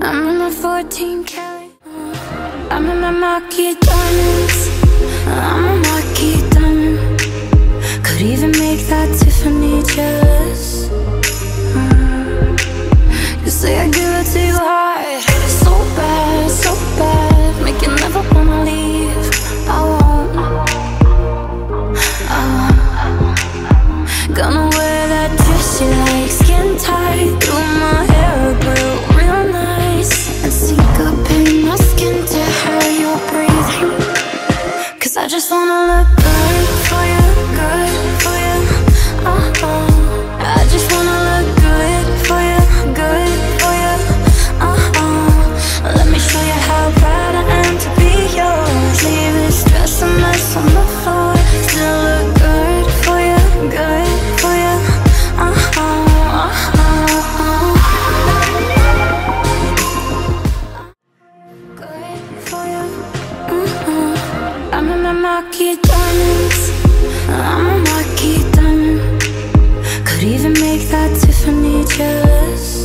I'm in my 14 Kelly. I'm in my Marquise diamonds. I'm a Marquise diamond. Could even make that Tiffany jealous. Mm. You say I give it to you hard. just wanna look I'm a Marquise diamond. I'm a Marquise diamond Could even make that Tiffany jealous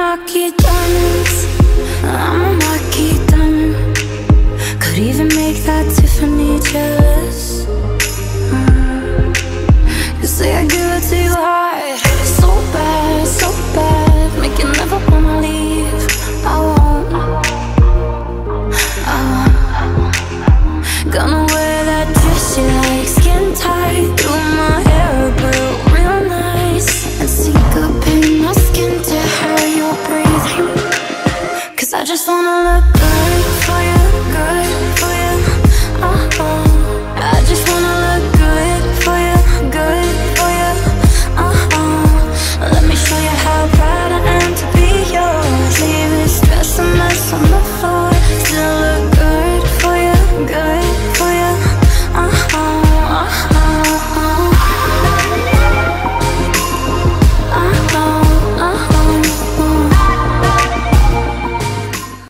Marquise diamonds I'm a Marquise diamond Could even make that Tiffany gel just wanna look